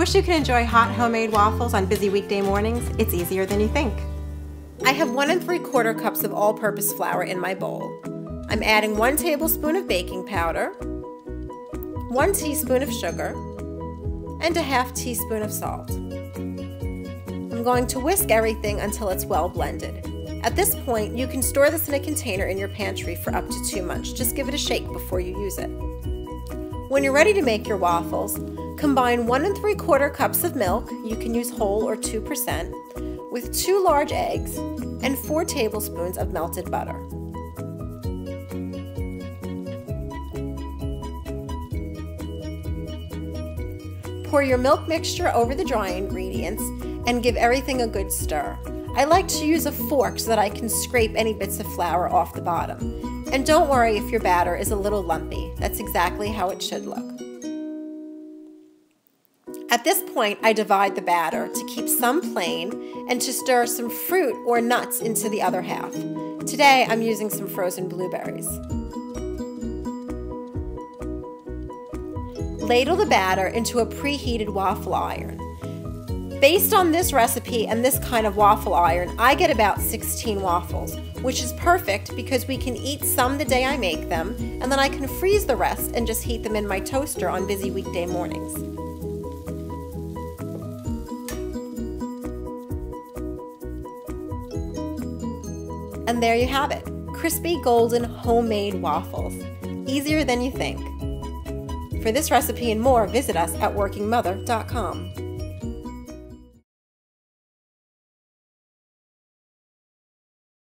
Wish you could enjoy hot homemade waffles on busy weekday mornings? It's easier than you think. I have one and three quarter cups of all purpose flour in my bowl. I'm adding one tablespoon of baking powder, one teaspoon of sugar, and a half teaspoon of salt. I'm going to whisk everything until it's well blended. At this point, you can store this in a container in your pantry for up to two months. Just give it a shake before you use it. When you're ready to make your waffles, combine one and three quarter cups of milk, you can use whole or 2%, with two large eggs and four tablespoons of melted butter. Pour your milk mixture over the dry ingredients and give everything a good stir. I like to use a fork so that I can scrape any bits of flour off the bottom. And don't worry if your batter is a little lumpy. That's exactly how it should look. At this point, I divide the batter to keep some plain and to stir some fruit or nuts into the other half. Today, I'm using some frozen blueberries. Ladle the batter into a preheated waffle iron. Based on this recipe and this kind of waffle iron, I get about 16 waffles, which is perfect because we can eat some the day I make them, and then I can freeze the rest and just heat them in my toaster on busy weekday mornings. And there you have it, crispy golden homemade waffles. Easier than you think. For this recipe and more, visit us at workingmother.com.